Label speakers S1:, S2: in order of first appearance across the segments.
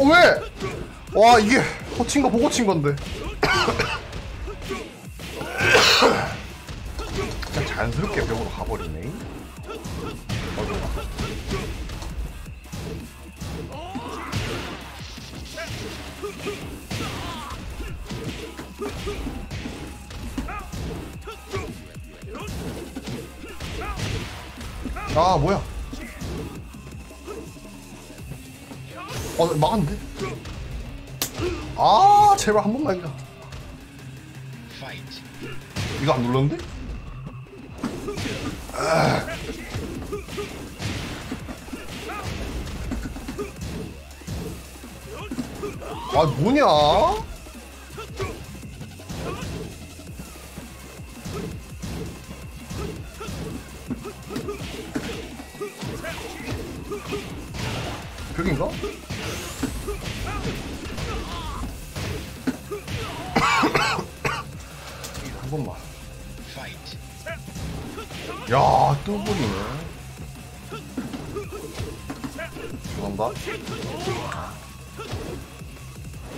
S1: 어 왜? 와 이게 허친 거 보고 친 건데. 그냥 자연스럽게 벽으로 가버리네. 아 뭐야? 어 막았는데? 아 제발 한 번만.
S2: Fight.
S1: 이거 안 눌렀는데? 아. 아 뭐냐? 벽인가? 한 번만. 야, 또 보이네. 죄송합니다.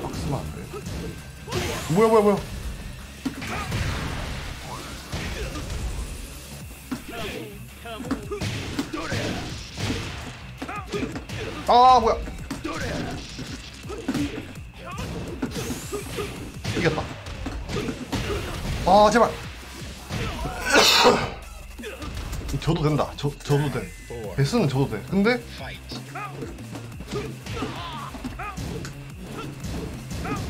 S1: 막 쓰면 안 돼. 뭐야, 뭐야, 뭐야. 아, 뭐야. 이겼다. 아, 제발. 저도 된다. 저, 저도 돼. 베스는 저도 돼. 근데.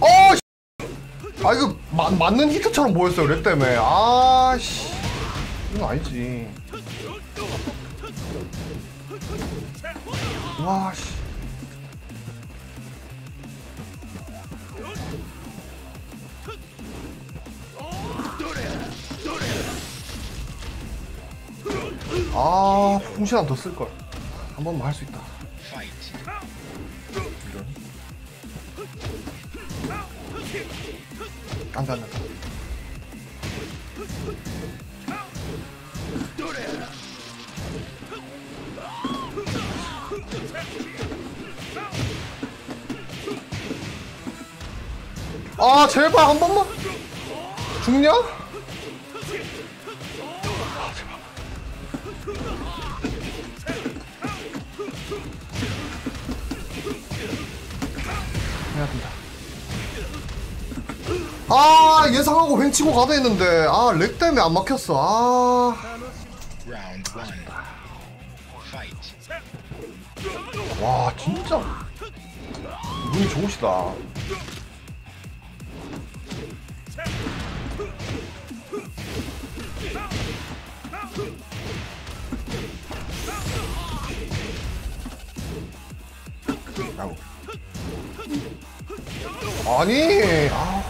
S1: 어! 씨. 아, 이거, 마, 맞는 히트처럼 보였어요, 랩 때문에. 아, 씨. 이건 아니지. 와, 씨. 아, 풍신함 더 쓸걸. 한 번만 할 수 있다.
S2: Fight.
S1: 이런. 안 돼, 안 돼. 아, 제발 한 번만. 죽냐? 해야 된다. 아 예상하고 횡치고 가다 했는데 아렉 때문에 안 막혔어 아. 와 진짜 눈이 좋으시다 아니. 아.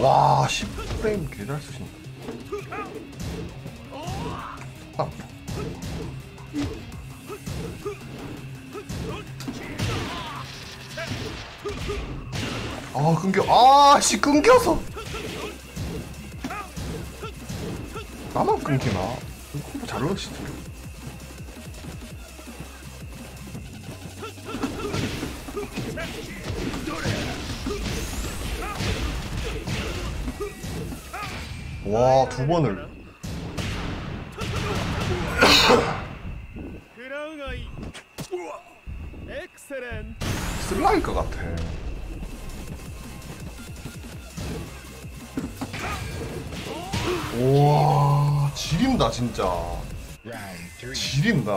S1: 와 10프레임 개잘 쓰신다. 아. 아 끊겨. 아씨 끊겨서. 나만 끊기나? 콤보 잘 넣으시지 와, 두 번을. 슬라일 것 같아. 와, 지린다 진짜. 지린다.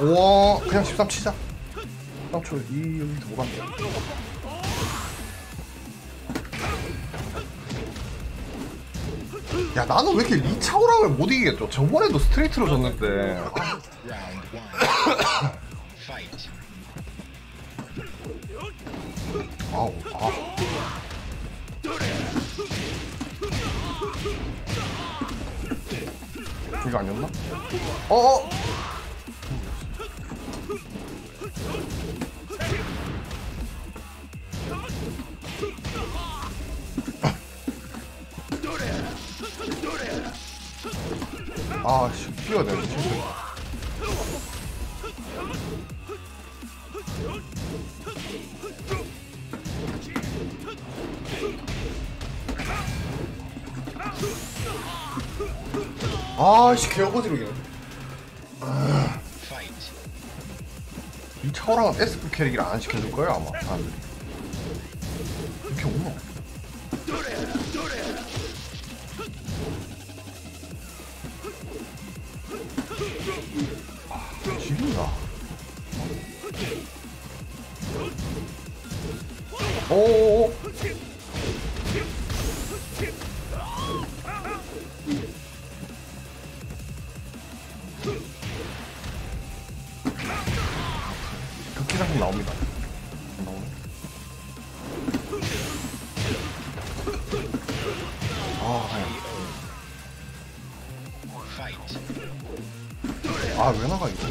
S1: 우와 그냥 13 치자 3초 2 여기 더 간다 야 나는 왜 이렇게 리차오랑을 못 이기겠죠 저번에도 스트레이트로 졌는데. 아우 아 이거 아니었나? 어어! 아, 씨, 뛰어야 돼, 친구. 아, 씨, 개어거지로.
S2: Fight.
S1: 이 차오랑은 S급 캐릭이라 안 시켜줄 거예요, 아마. 사람들이. 이렇게 오나? 오오오. 극기 상품 나옵니다. 나오네. 아. 그냥. 아, 왜 나가, 이거?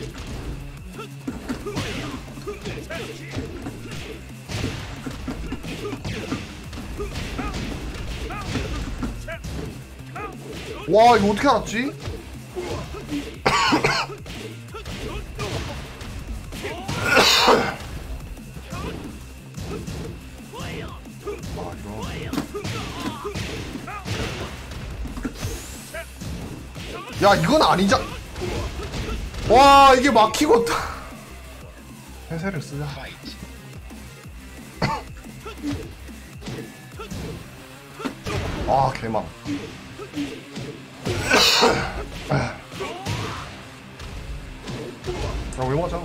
S1: 와, 이거 어떻게 알았지? 야, 이건 아니자. 와, 이게 막히고. 해세를 쓰자. 아, 개망. 아, 왜 맞아?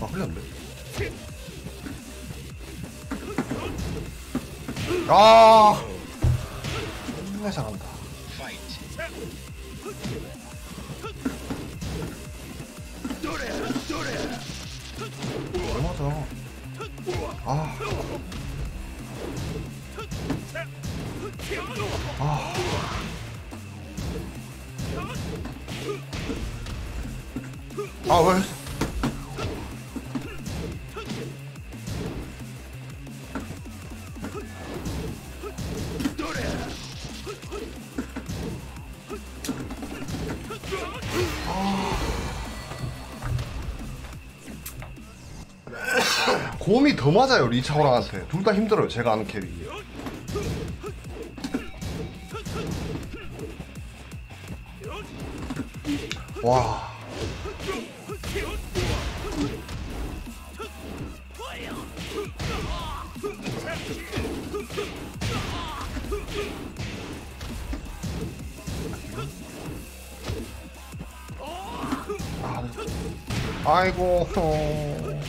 S1: 아, 흘렸네. 아, 정말 잘한다. 맞아? 아, 아, 아 왜? 곰이 더 맞아요 리차오랑한테. 둘 다 힘들어요 제가 아는 캐릭이. 와. 아, 아이고. 어.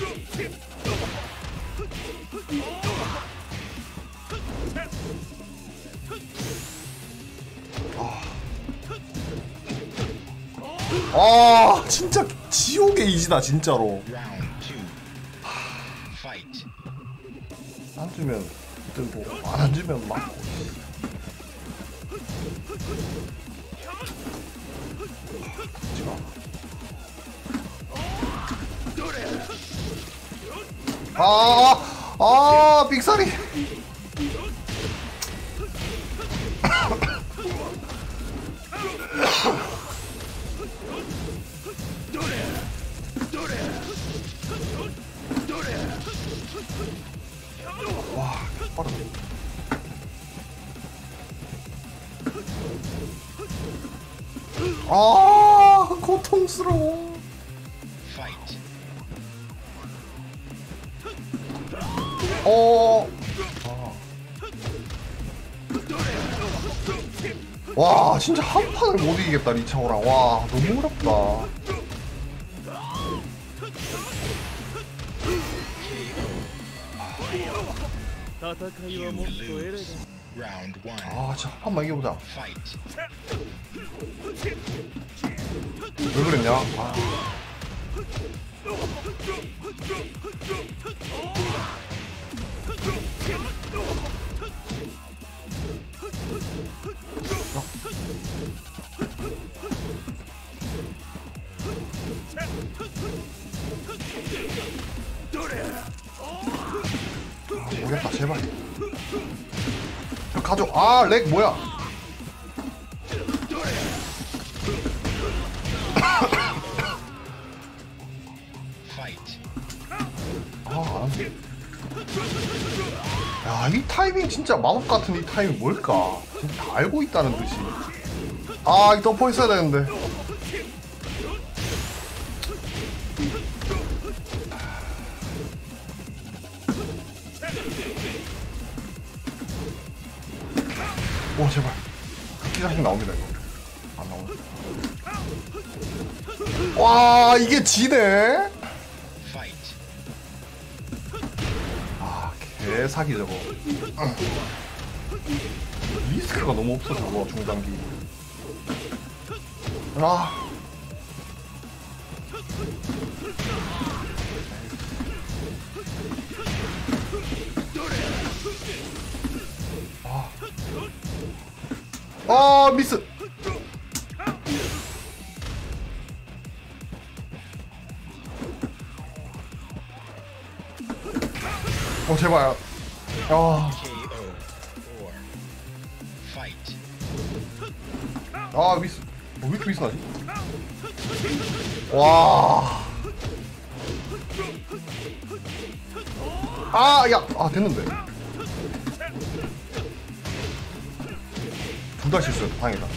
S1: 아 진짜 지옥의 이지다 진짜로. 안 주면 뜨고 안 주면 지금. 아, 아, 빅사리. 와, 빠르네. 아, 고통스러워. 어. 와 진짜 한 판을 못 이기겠다 리창호랑 와 너무 어렵다 아 진짜 한 판만 이겨보자 왜 그랬냐 아. 아, 모르겠다 제발. 저 가져. 아렉 뭐야 야, 이 타이밍 진짜 마법 같은 이 타이밍 뭘까? 진짜 다 알고 있다는 듯이. 아, 이거 덮어 있어야 되는데. 오, 제발. 극기 자식 나옵니다, 이거. 안 나오네. 와, 이게 지네? 개 사기 저거. 리스크가 너무 없어 저거 중단기. 아. 아. 아, 미스. 어, 제발. 아.
S2: KO. Four. Fight.
S1: 아 뭐, 왜 이렇게 미스나지? 와. 아, 야, 아 됐는데. 둘 다 실수였다. 다행이다.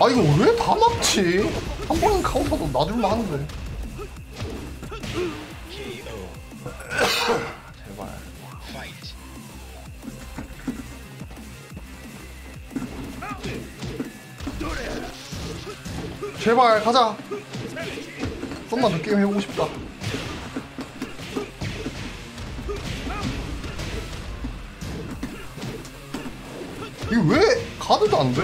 S1: 아 이거 왜 다 막지? 한 번은 카운터도 놔줄만.
S2: KO.
S1: 제발. 제발 가자. 좀만 더 게임 해보고 싶다. 이거 왜 가드도 안 돼?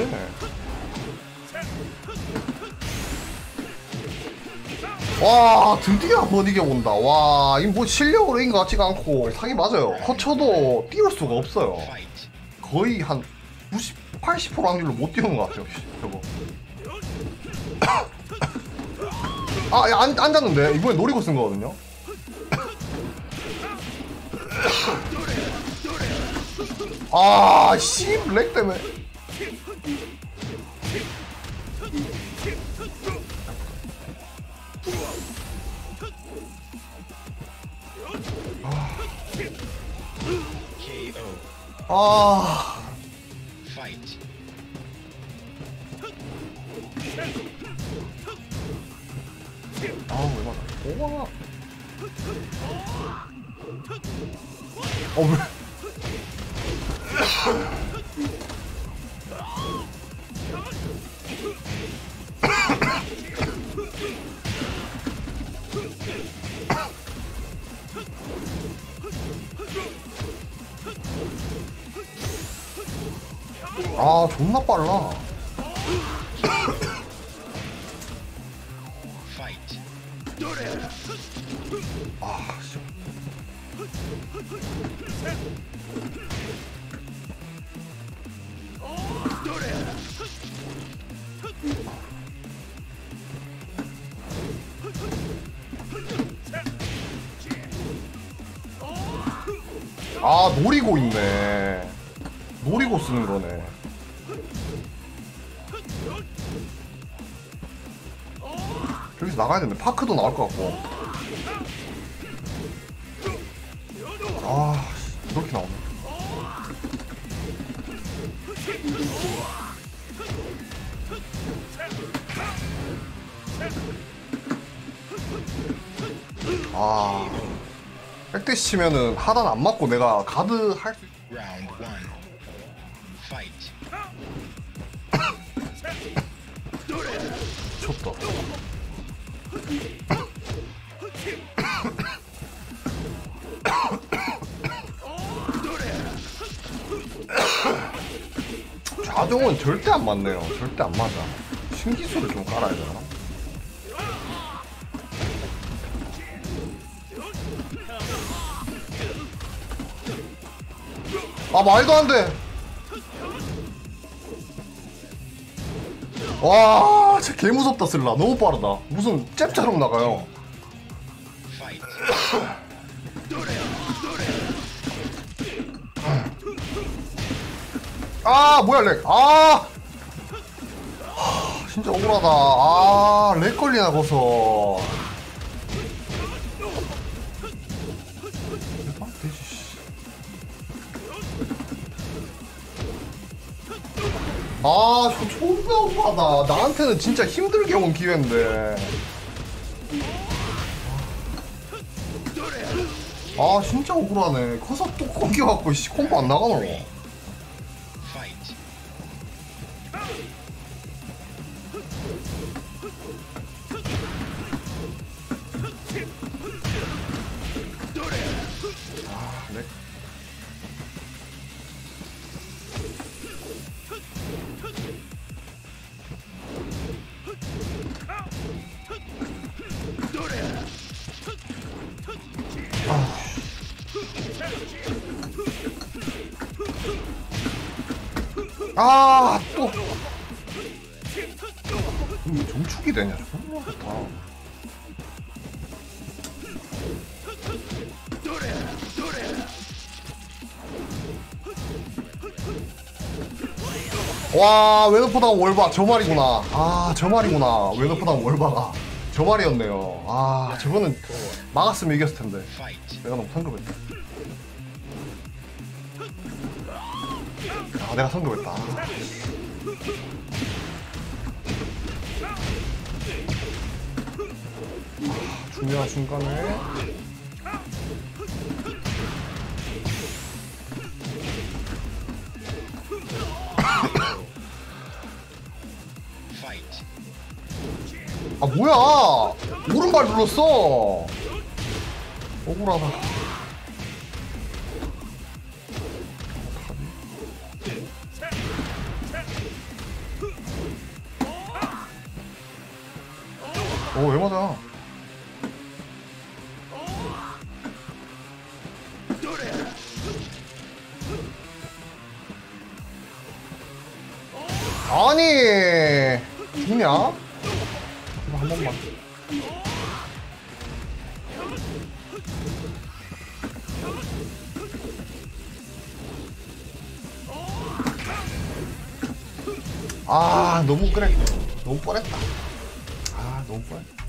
S1: 와 드디어 한번 이겨본다. 와 이거 뭐 실력으로 이긴 것 같지가 않고 사기 맞아요. 커쳐도 띄울 수가 없어요. 거의 한 90, 80% 확률로 못 띄우는 것 같아요. 씨, 저거. 아, 야, 안, 앉았는데 이번에 노리고 쓴 거거든요. 아, 씨, 렉 때문에. 아,
S2: Fight.
S1: 아, 왜 맞아? 오와. 어, 왜? 아, 존나 빨라. 아, 씨. 아, 노리고 있네. 노리고 쓰는 거네. 여기서 나가야 되는데 파크도 나올 것 같고. 아, 씨, 이렇게 나오네. 아, 백대시 치면은 하단 안 맞고 내가 가드 할 수. 있... 좌종은 절대 안 맞네요. 절대 안 맞아. 신기술을 좀 깔아야 되나? 아 말도 안 돼. 와, 진짜 개 무섭다 쓸라. 너무 빠르다. 무슨 잽처럼 나가요. 아 뭐야 lag. 아. 하, 진짜 억울하다. 아, lag 걸리나 벌써. 아, 저 존나 억울하다. 나한테는 진짜 힘들게 온 기회인데. 아, 진짜 억울하네. 커서 또 꺾여갖고, 씨, 콤보 안 나가노. 아, 또. 왜 종축이 되냐, 존나 좋다. 와, 웨너포당 월바, 저 말이구나. 아, 저 말이구나. 웨너포당 월바가. 저 말이었네요. 아, 저거는 막았으면 이겼을 텐데. 내가 너무 성급했다. 아, 내가 성급했다. 아. 아, 중요한 순간에. 아, 뭐야! 오른발 눌렀어! 억울하다. 오, 왜 맞아? 아니, 죽냐? 한 번만. 아, 너무 그래. 너무 뻔했다. 아, 너무 뻔했다.